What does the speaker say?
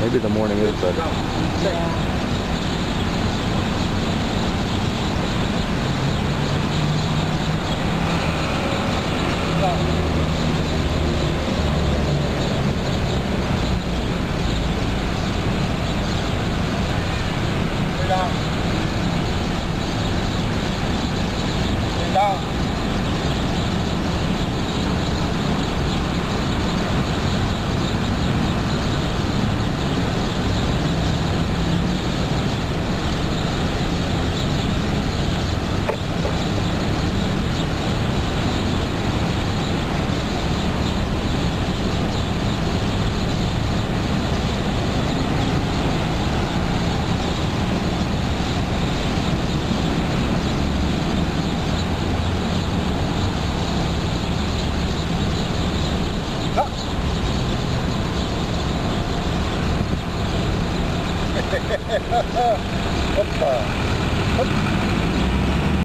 Maybe the morning is better. Yeah. Hoppa. Hopp.